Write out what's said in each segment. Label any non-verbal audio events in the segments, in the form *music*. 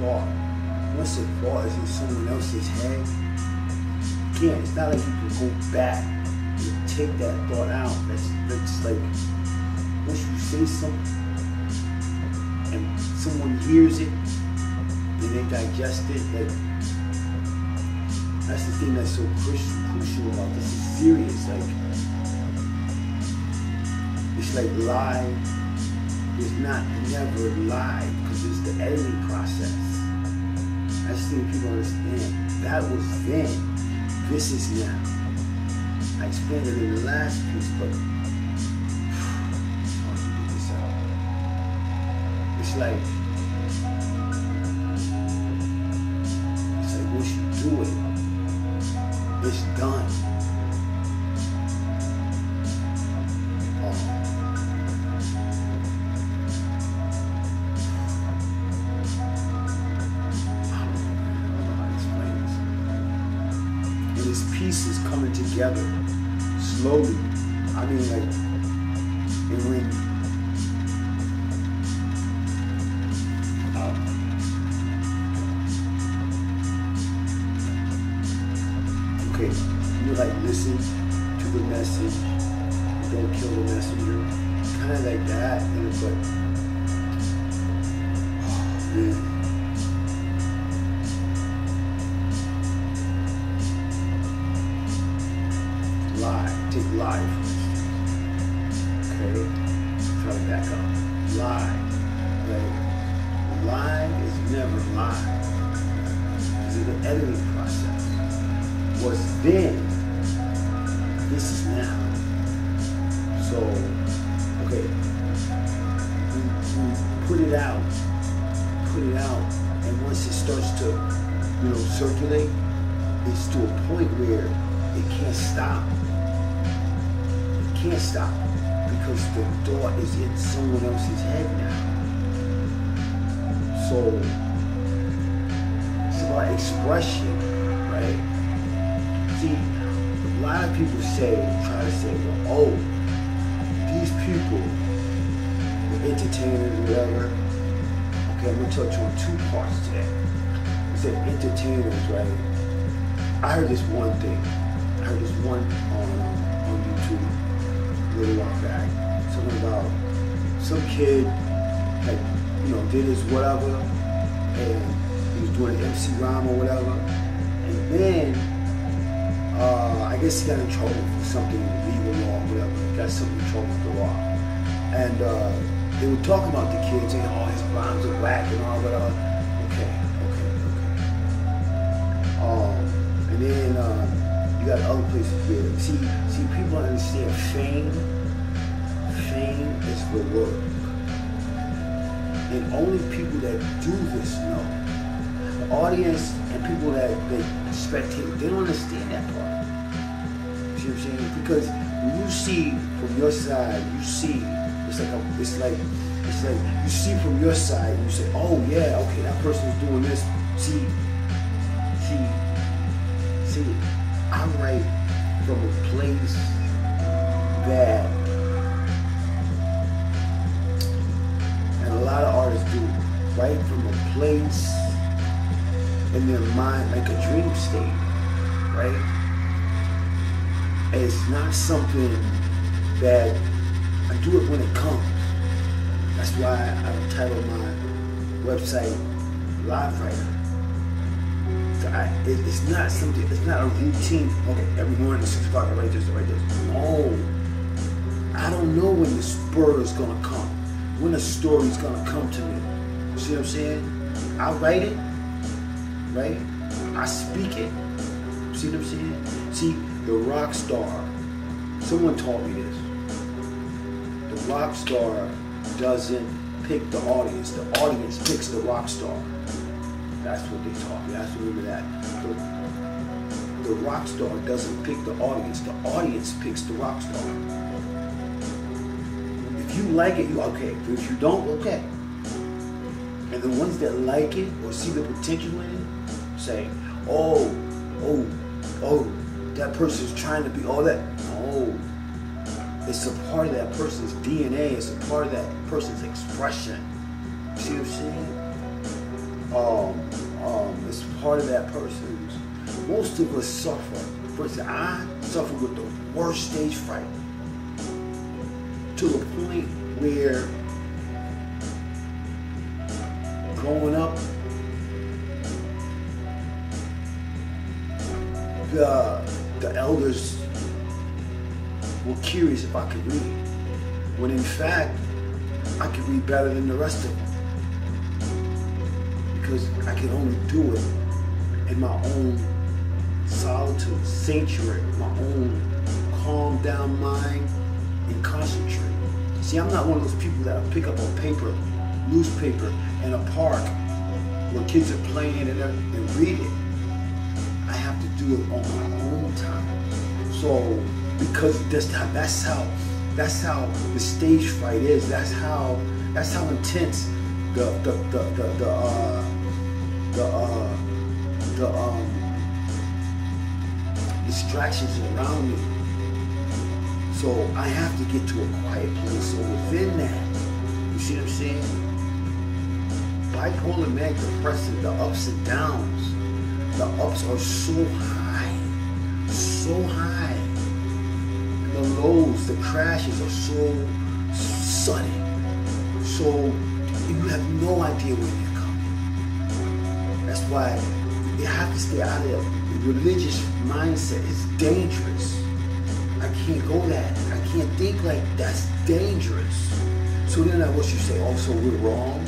thought is in someone else's head. Again, it's not like you can go back and take that thought out. That's that's like once you say something and someone hears it and they digest it, like that's the thing that's so crucial, about this. It's serious. Like it's like lie is not never lie because it's the editing process. Just think people understand. That was then. This is now. I explained it in the last piece, but? *sighs* It's like it's like once you do it, And this piece is coming together slowly. I mean, like, and when uh, okay, you like listen to the message, don't kill the messenger, kind of like that, but oh, man. Lie. Like, lie is never lie. This is an editing process. Was then, this is now. So, okay. We, we put it out. Put it out. And once it starts to, you know, circulate, it's to a point where it can't stop It can't stop because the thought is in someone else's head now. So it's about expression, right? See, a lot of people say, try to say, well, oh, these people, the entertainers, whatever. Okay, I'm gonna touch on two parts today. I said entertainers, right? I heard this one thing. I heard this one on on YouTube little while back. Something about some kid had, you know, did his whatever, and he was doing an MC rhyme or whatever. And then, uh, I guess he got in trouble for something legal or whatever. Got something in trouble with the law. And uh, they were talking about the kid, saying, oh, his rhymes are whack and all that. Okay, okay, okay. Um, and then, uh, you got other places to where see see people understand fame. Fame is work. And only people that do this know. The audience and people that they spectate, they don't understand that part. See what I'm saying? Because when you see from your side, you see it's like a, it's like it's like you see from your side you say, oh yeah, okay, that person's doing this. See, see, see. I write from a place that, and a lot of artists do, write from a place in their mind, like a dream state, right? It's not something that I do it when it comes. That's why I titled my website Live Writer. I, it, it's not something, it's not a routine. Okay, every morning at 6 o'clock I write this, I write this. No. I don't know when the spur is gonna come, when the story's gonna come to me. You See what I'm saying? I write it, right? I speak it. See what I'm saying? See, the rock star, someone taught me this. The rock star doesn't pick the audience, the audience picks the rock star. That's what they taught me. That's remember that. The, the rock star doesn't pick the audience. The audience picks the rock star. If you like it, you okay. If you don't, okay. And the ones that like it or see the potential in it say, oh, oh, oh, that person's trying to be all that. No. It's a part of that person's DNA. It's a part of that person's expression. See what I'm saying? Um, um, is part of that person's. Most of us suffer. For instance, I suffer with the worst stage fright to the point where growing up, the the elders were curious if I could read, when in fact I could read better than the rest of them because I can only do it in my own solitude, sanctuary, my own calm down mind and concentrate. See, I'm not one of those people that pick up a paper, newspaper in a park where kids are playing and, and read it. I have to do it on my own time. So because that's that's how that's how the stage fright is. That's how that's how intense the the the the, the uh the uh the um distractions around me. So I have to get to a quiet place. So within that, you see what I'm saying? Bipolar manic depressive, the ups and downs, the ups are so high, so high. The lows, the crashes are so sudden. So you have no idea coming. That's why you have to stay out of the religious mindset. It's dangerous. I can't go that. I can't think like that's dangerous. So then I what you say, oh, so we're wrong?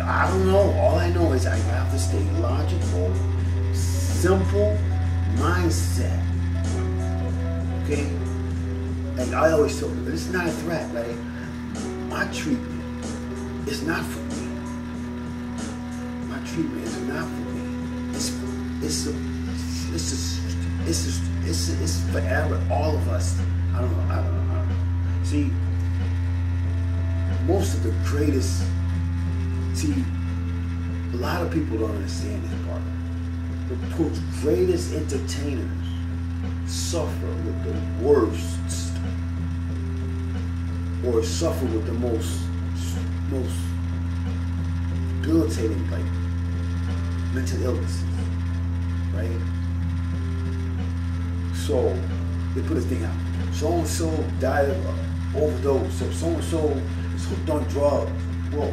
I don't know. All I know is I have to stay logical, simple mindset. Okay? And I always tell people, it's not a threat, right? My treatment is not for. Treatment is not for me. It's it's a it's a it's a, it's a, it's forever. All of us. I don't know. I don't know. I don't know. See, most of the greatest See, a lot of people don't understand this part. The greatest entertainers suffer with the worst or suffer with the most most debilitating like mental illnesses. Right? So they put this thing out. So and so died of uh, overdose. So so and so is hooked on drugs. Whoa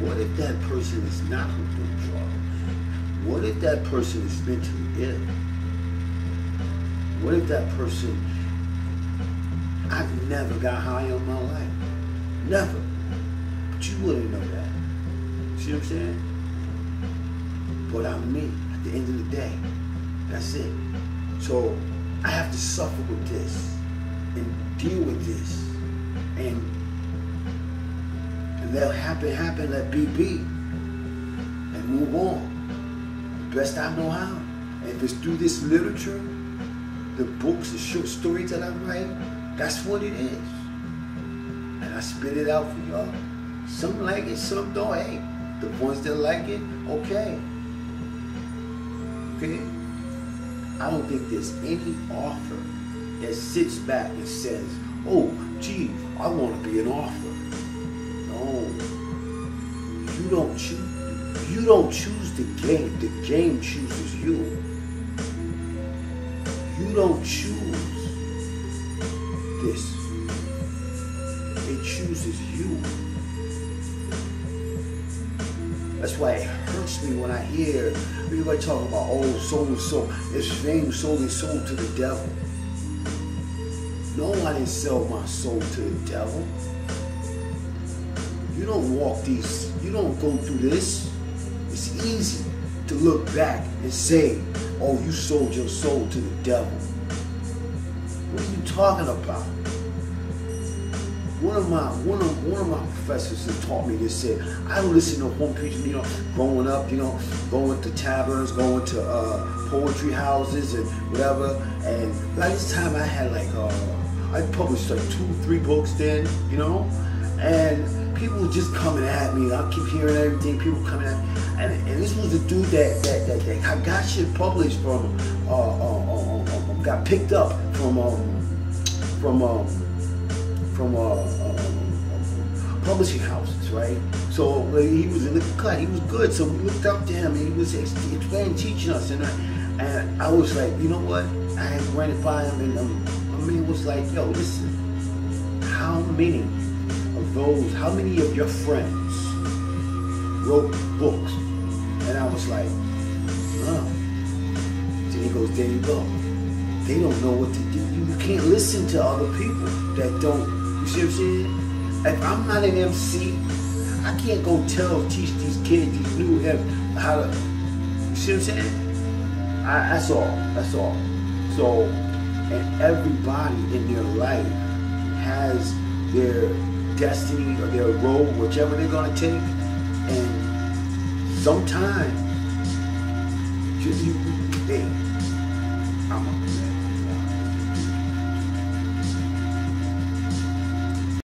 what if that person is not hooked on drugs? What if that person is mentally ill? What if that person, I've never got high in my life. Never. But you wouldn't know that. See what I'm saying? But I'm me at the end of the day. That's it. So I have to suffer with this and deal with this and and let happen, happen, let be, be. And move on. Best I know how. And if it's through this literature, the books, the short stories that I write, that's what it is. And I spit it out for y'all. Some like it, some don't. Hey, the ones that like it, okay. Okay? I don't think there's any author that sits back and says, oh, gee, I want to be an author. No. You don't choose. You don't choose the game. The game chooses you. You don't choose this. It chooses you. That's why it hurts me when I hear everybody talking about, oh, so and so, it's fame sold and sold to the devil. No, I didn't sell my soul to the devil. You don't walk these, you don't go through this. It's easy to look back and say, oh, you sold your soul to the devil. What are you talking about? One of my one of one of my professors that taught me this said, I would listen to home preaching, you know, growing up, you know, going to taverns, going to uh, poetry houses and whatever. And by this time I had like uh, I published like two, three books then, you know, and people just coming at me. I keep hearing everything. People coming at me, and, and this was the dude that that that, that got shit published from, uh, uh, uh, uh got picked up from um, from um, from uh, uh, publishing houses, right? So he was in the cut. He was good. So we looked up to him. And he was explaining, teaching us, and I, and I was like, you know what? I had ran it by him, and um, I mean, was like, yo, listen, how many of those, how many of your friends wrote books? And I was like, oh. So he goes, there you go. They don't know what to do. You can't listen to other people that don't. You see what I'm saying? If I'm not an MC, I can't go tell, teach these kids, these new hip, how to. You see what I'm saying? I, that's all. That's all. So, and everybody in their life has their destiny or their role, whichever they're gonna take, and sometimes just you, you, they,